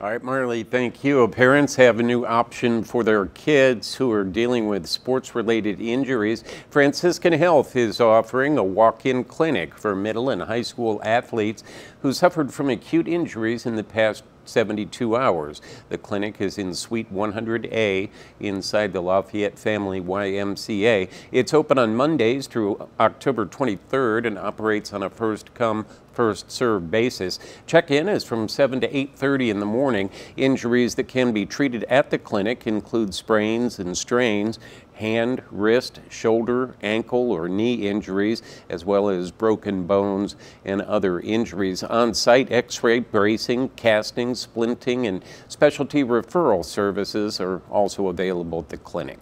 All right, Marley, thank you. Parents have a new option for their kids who are dealing with sports related injuries. Franciscan Health is offering a walk in clinic for middle and high school athletes who suffered from acute injuries in the past 72 hours. The clinic is in Suite 100A inside the Lafayette Family YMCA. It's open on Mondays through October 23rd and operates on a first come, first served basis. Check-in is from 7 to 8.30 in the morning. Injuries that can be treated at the clinic include sprains and strains, hand, wrist, shoulder, ankle, or knee injuries, as well as broken bones and other injuries. On-site x-ray bracing, casting, splinting, and specialty referral services are also available at the clinic.